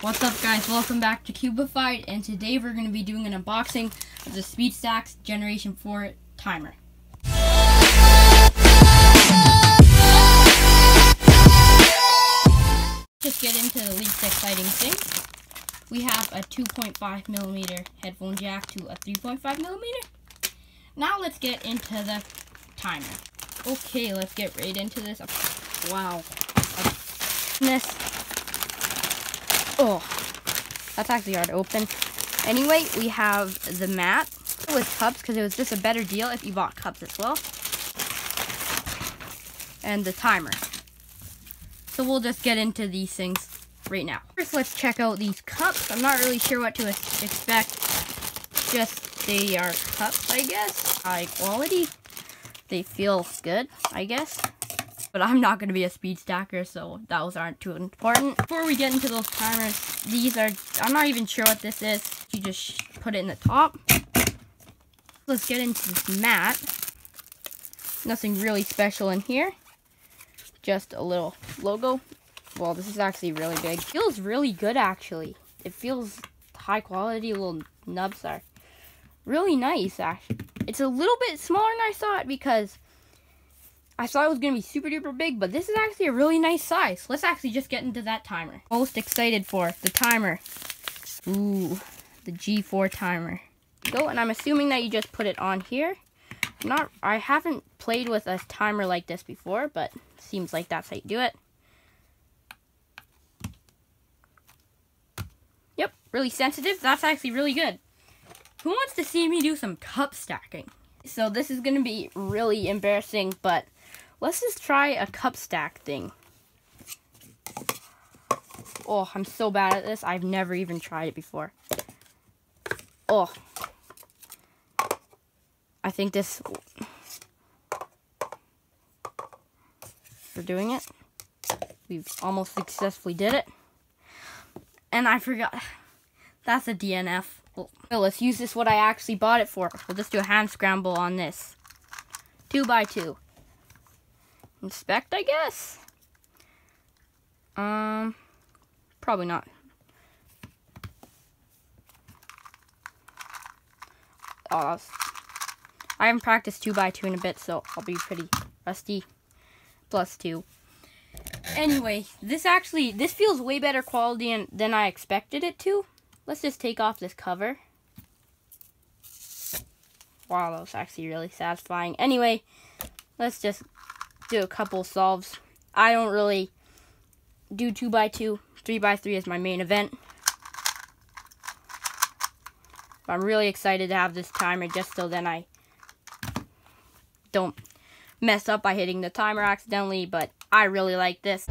What's up guys, welcome back to Cubified, and today we're going to be doing an unboxing of the SpeedStacks Generation 4 timer. Just get into the least exciting thing. We have a 2.5 millimeter headphone jack to a 3.5 millimeter. Now let's get into the timer. Okay, let's get right into this. Wow. This Oh, that's actually hard to open. Anyway, we have the mat with cups because it was just a better deal if you bought cups as well. And the timer. So we'll just get into these things right now. First, let's check out these cups. I'm not really sure what to expect. Just they are cups, I guess. High quality. They feel good, I guess but I'm not going to be a speed stacker, so those aren't too important. Before we get into those timers, these are, I'm not even sure what this is. You just put it in the top. Let's get into this mat. Nothing really special in here. Just a little logo. Well, this is actually really big. feels really good, actually. It feels high quality. Little nubs are really nice, actually. It's a little bit smaller than I thought because I thought it was going to be super duper big, but this is actually a really nice size. Let's actually just get into that timer. Most excited for the timer. Ooh, the G4 timer. Go, and I'm assuming that you just put it on here. Not, I haven't played with a timer like this before, but seems like that's how you do it. Yep, really sensitive. That's actually really good. Who wants to see me do some cup stacking? So this is going to be really embarrassing, but Let's just try a cup stack thing. Oh, I'm so bad at this. I've never even tried it before. Oh. I think this... We're doing it. We've almost successfully did it. And I forgot. That's a DNF. Well, let's use this what I actually bought it for. We'll just do a hand scramble on this. Two by two inspect, I guess. Um, probably not. Oh, I haven't practiced 2 by 2 in a bit, so I'll be pretty rusty. Plus 2. Anyway, this actually, this feels way better quality than I expected it to. Let's just take off this cover. Wow, that was actually really satisfying. Anyway, let's just do a couple solves. I don't really do 2 by 2 3 by 3 is my main event. But I'm really excited to have this timer just so then I don't mess up by hitting the timer accidentally, but I really like this.